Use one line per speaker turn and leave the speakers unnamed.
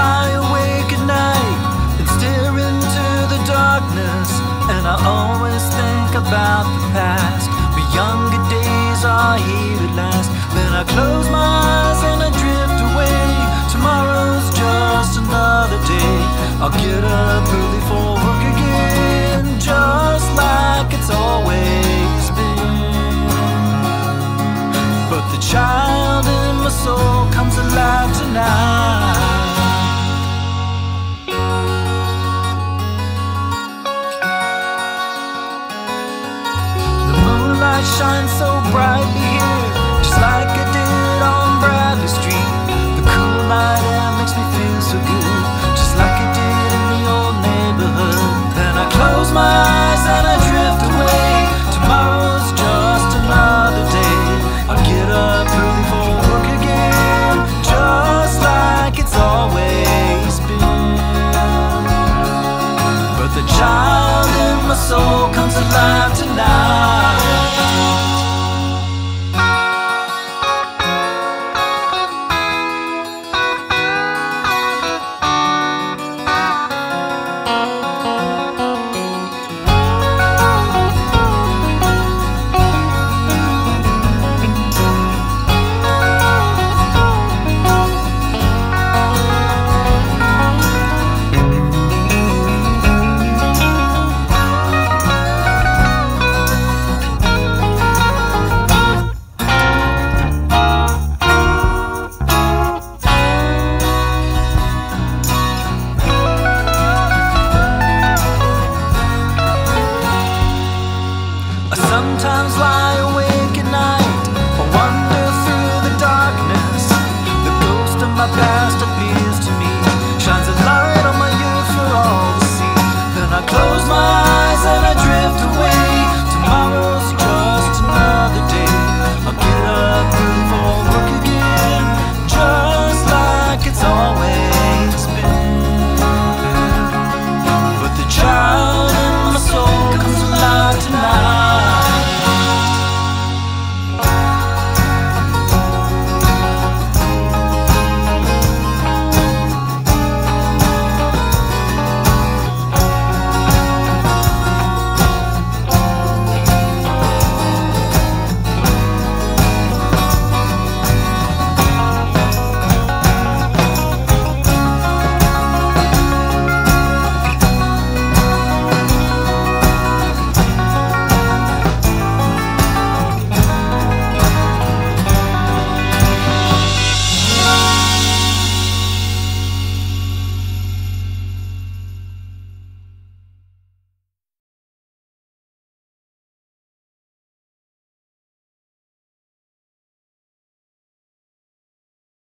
lie awake at night and stare into the darkness. And I always think about the past. My younger days are here at last. Then I close my eyes and I drift away. Tomorrow's just another day. I'll get up early for work again, just like it's always been. But the child in my soul comes alive tonight. Shines so brightly Oh. times like